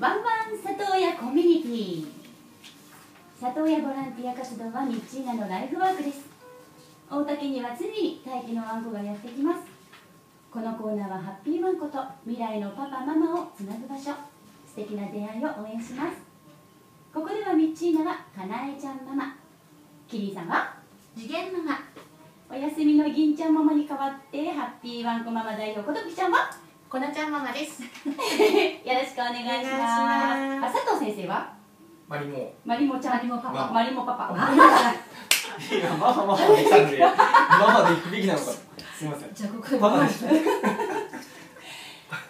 ワンワン里親コミュニティ。里親ボランティア活動はミッチーナのライフワークです。大竹には常に待機のワンコがやってきます。このコーナーはハッピーワンコと未来のパパママをつなぐ場所。素敵な出会いを応援します。ここではミッチーナはかなえちゃんママ。キリンさんは？次元ママ。お休みの銀ちゃんママに代わってハッピーワンコママ代表こときちゃんは？こなちゃんママです。よろしくお願いします。佐藤先生は？マリモ。マリモちゃんマリモパパ。マリモパパ。いやママママできたんでママで行くべきなのか。すみません。じゃあここでママで。す ね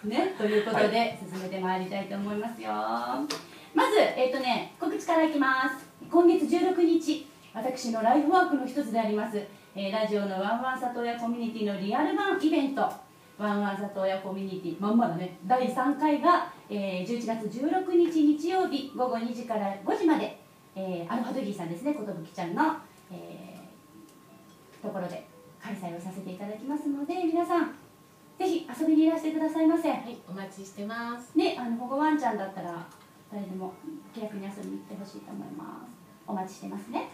ね、ということで、進めてまいりたいと思いますよ。まず、えっ、とね、告知からいきます。今月16日私のライフワークの一つであります、えーラジオのワンワン里親コミュニティのリアル版イベントワンワン里親コミュニティまんまだね。第3回が、えー11月16日日曜日午後2時から5時まで、えーアルファドギーさんですね寿ちゃんの、えーところで開催をさせていただきますので皆さんぜひ遊びにいらしてくださいませ。はい、お待ちしてます。ね、あの保護ワンちゃんだったら誰でも気楽に遊びに行ってほしいと思います。お待ちしてますね。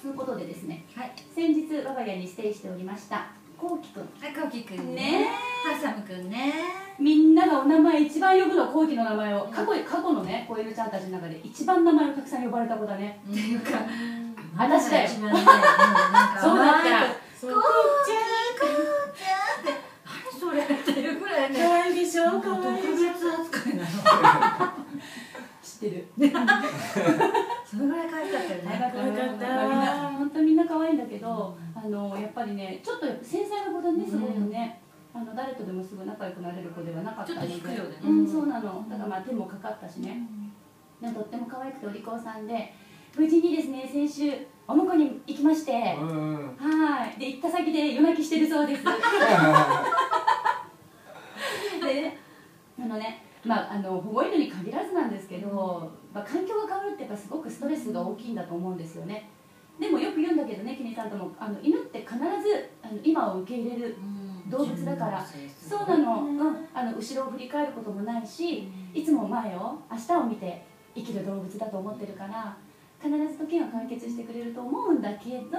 ということでですねはい、先日我が家にステイしておりましたこうきくん。はい、こうきくんね。ハサムくんね。みんながお名前一番呼ぶのこうきの名前を過去過去のね子犬ちゃんたちの中で一番名前をたくさん呼ばれた子だね。っていうか、私だよ一番ね、もうなんかそうだったこうちゃん、こうちゃんって、何それっていうぐらいね。可愛いでしょなんか特可愛いでしょ別扱いなの。知ってるそのぐらい可愛かったよね。可愛かった可愛かったみんな本当みんな可愛いんだけど、あのやっぱりねちょっと繊細な子だねすごくね、あの誰とでもすぐ仲良くなれる子ではなかったので。ちょっと引くよね。うんそうなの。だからまあ手もかかったしね、でとっても可愛くてお利口さんで。無事にですね先週お婿に行きまして、うんうん。はい。で行った先で夜泣きしてるそうです。でねあのねまああの保護犬に限らずなんですけど、まあ、環境が変わるってやっぱすごくストレスが大きいんだと思うんですよねでもよく言うんだけどねキネさんともあの犬って必ずあの今を受け入れる動物だから。そうなの,、うん、あの後ろを振り返ることもないしいつも前を明日を見て生きる動物だと思ってるから必ず時が解決してくれると思うんだけど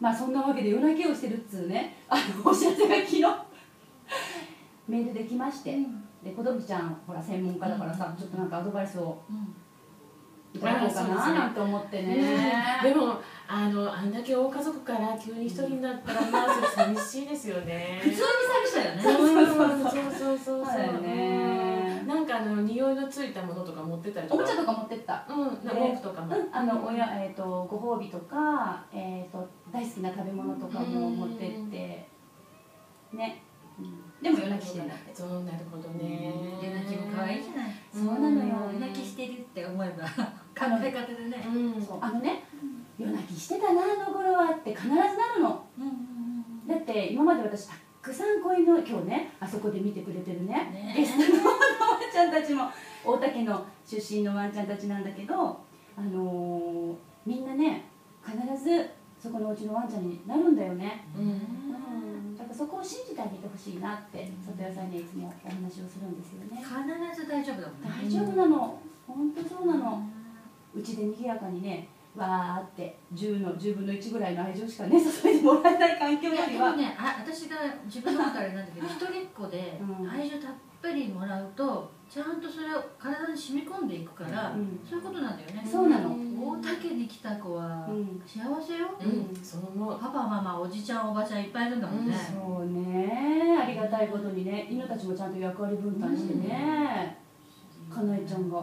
まあそんなわけで夜泣きをしてるっつうねあのお知らせが昨日。メールできまして、で子供ちゃんほら専門家だからさ、ちょっとなんかアドバイスをいただこうかななんて思ってね。でもあのあんだけ大家族から急に一人になったらまあ寂しいですよね。普通に寂しさよね。そうそうそうそうそう。そうだよね。うん。なんかあの匂いのついたものとか持ってたりとか。おもちゃとか持ってった。うん。な毛布とかも。うん、あの親、えー、とご褒美とか、えー、と大好きな食べ物とかも持ってって。ね、うん、でも夜泣きしてんだって。そうなるほどね。夜泣きも可愛いじゃない。そうなのよ。夜泣きしてるって思えばでね。うん。そう。あのね夜泣きしてたなあの頃はって必ずなるの。だって今まで私たくさん子犬今日ねあそこで見てくれてるね。ね。ゲストのワンちゃんたちも。大竹の出身のワンちゃんたちなんだけど、あのーみんなね必ずそこのうちのワンちゃんになるんだよね、うん。うん、だからそこを信じてあげてほしいなって里屋さんにはいつもお話をするんですよね。必ず大丈夫だもんね。大丈夫なの。本当そうなのうちで賑やかにねわーって10の10分の1ぐらいの愛情しかね 注いでもらえない環境よりは。でもねあ私が自分のことあれなんだけど 一人っ子でうん。愛情たっぷりもらうとちゃんとそれを体に染み込んでいくから、うん。そういうことなんだよね。そうなの。大竹に来た子はうん。幸せよ、うん。そう思うパパママおじちゃんおばちゃんいっぱいいるんだもんね、そうね。ありがたいことにね犬たちもちゃんと役割分担してね、かなえちゃんが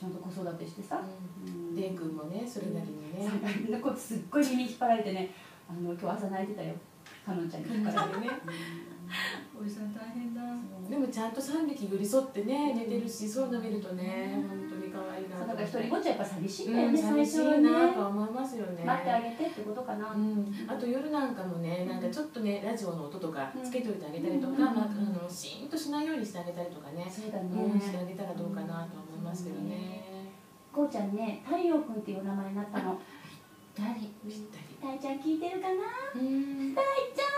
ちゃんと子育てしてさ、うん。デイ君もねそれなりにね。そん。なことすっごい耳引っ張られてね。あの今日朝泣いてたよ。かのんちゃんに引っ張られてね。おじさん大変だ。でもちゃんと3匹寄り添ってね寝てるしそういうの見るとね本当に。可愛いなそうだから一人ぼっちはやっぱ寂しいんだうんよね、寂しい最初はね。なとは思いますよね。待ってあげてってことかな、うん、あと夜なんかもねなんかちょっとねラジオの音とかつけといてあげたりとか、うんまあ、あのシーンとしないようにしてあげたりとかね、そうだね、うん、してあげたらどうかなとは思いますけどね、こうちゃんね太陽くんっていう名前になったの。誰？ぴったり太ちゃん聞いてるかな？うん。太ちゃん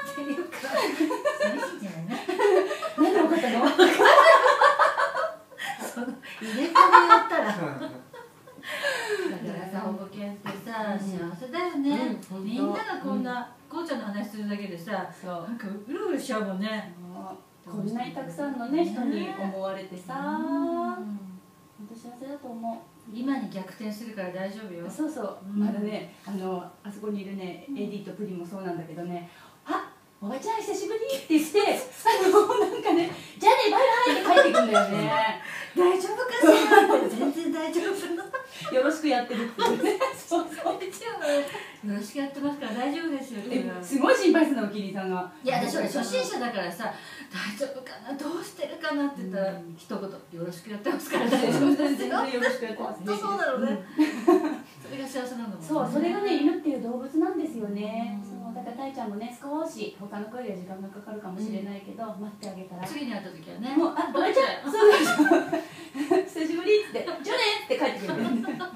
入れ込みやったら。だからさ保護犬ってさ、幸せだよね、みんながこんな、こうちゃんの話するだけでさなんかうるうるしちゃうもんね、こんなにたくさんのね人に思われてさ、本当幸せだと思う。今に逆転するから大丈夫よ。そうそう、うん、まだねあのあそこにいるねエディとプリもそうなんだけどね、おばちゃん久しぶりって言ってあのなんかねじゃあねバイバイって帰ってくんだよね。大丈夫かしら？って全然大丈夫な。よろしくやってるっていうね。そうそう。大丈夫よろしくやってますから大丈夫ですよっていうのはですごい心配するのおきりさんが。いや私は初心者だからさ大丈夫かな？どうしてるかなって言ったら、うん。一言よろしくやってますから大丈夫ですよ。よろしくやってます本当そうだろうねそれが幸せなんだもんねそうそれがね犬っていう動物なんですよねゃんもね少し他の子よりは時間がかかるかもしれないけど、待ってあげたら。次に会った時はねもうあおばちゃんそうそう 久しぶりっつって「じゃあね」って帰ってくる。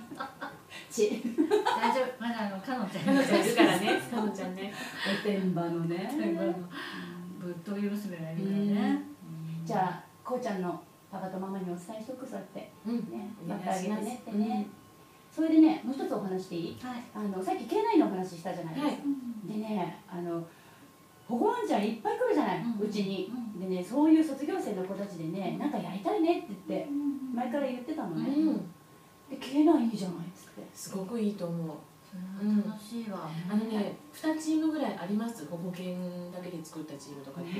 ち 大丈夫。まだあのかのちゃんかのちゃんいるからね。かのちゃんね。おてんばのね。ぶっ飛び娘がいるからねじゃあこうちゃんのパパとママにお伝えしとくそうやって。うん。ねお待ってあげてねってね、それでねもう一つお話していい？はい。あのさっき K9 のお話したじゃないですか、はい。でねあの保護ワンちゃんいっぱい来るじゃない、ううんちに。う、でねそういう卒業生の子たちでねなんかやりたいねって言って前から言ってたのね、うん。で K9 いいじゃないっつって。すごくいいと思う。楽しいわ、あのね2チームぐらいあります。保護犬だけで作ったチームとかって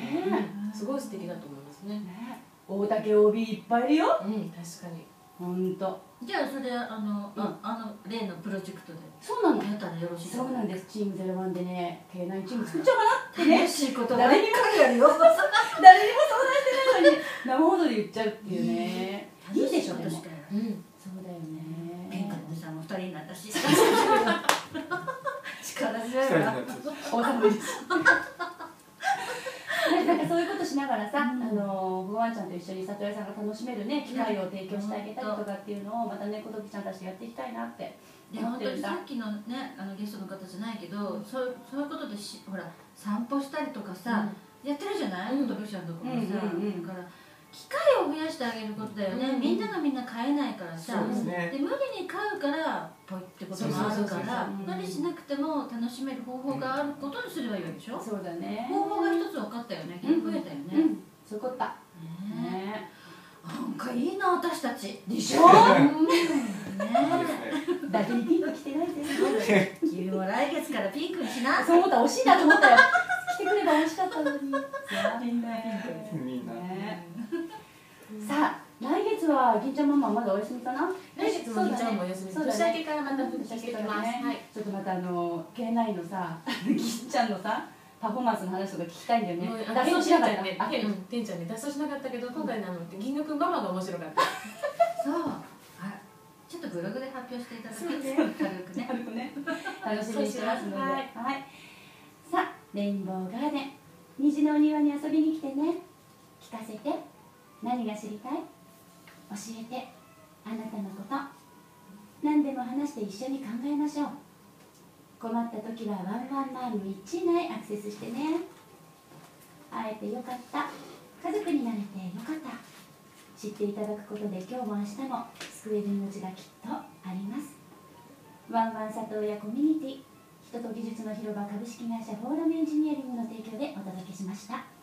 すごい素敵だと思いますね。ね大竹 OB いっぱいいるよ。うん確かにほんとじゃあそれあの、うん。ああの例のプロジェクトで。そうなの。やったらよろしいそうなんです。チーム01でね K9 チーム作っちゃおうかなってね。楽しいこと誰にもやるよ誰にも相談してないのに生放送で言っちゃうっていうね。いいいことしかやらないうんそうだよねピンクのさんも二人になったし力強いわ一人になっちゃう大田無理ねなんかそういうことしながらさ、うんあの保護ワンちゃんと一緒に里親さんが楽しめるね機会を提供してあげたりとかっていうのをまた猫ときちゃんたちとやっていきたいなってで本思ってるんだ当にさっきのねあのゲストの方じゃないけど、そうそういうことでしほら散歩したりとかさ、やってるじゃない、うん。トルシャンとかもさ、うんうんうん。だから機会を増やしてあげることだよね、うんみんながみんな飼えないからさ、ね。で無理に飼うからポイってこともあるから無理しなくても楽しめる方法があることにすればいいわけでしょ、そうだね。方法が一つ分かったよね。うん増えたよね、うん。そういうことだ。ね。ねなんかいいな私たち。でしょ？ねいいですねだけにピンク着てないで君も来月からピンクにしな。そう思った惜しいなと思ったよ。来てくれば惜しかったのに。さあみんな。みんなね。さあ来月は銀ちゃんママまだお休みかな？来月も銀ちゃんもお休みそうだね。年明けからまた復帰してきます。ね。はい。ちょっとまたあの K9 のさ 銀ちゃんのさパフォーマンスの話とか聞きたいんだよね。脱走しなかった。てんちゃんね脱走しなかったけど今回のあの銀河くんママが面白かった。そう。あちょっとブログで発表していただそうけね。軽くね。軽くね。楽しみにしてますので、はい。はい、さあレインボーガーデン。虹のお庭に遊びに来てね。聞かせて。何が知りたい？教えて。あなたのこと。何でも話して一緒に考えましょう困った時はワンワンマン1内アクセスしてね。会えてよかった。家族になれてよかった。知っていただくことで今日も明日も救える命がきっとあります。ワンワン里親コミュニティ。人と技術の広場株式会社フォーラムエンジニアリングの提供でお届けしました。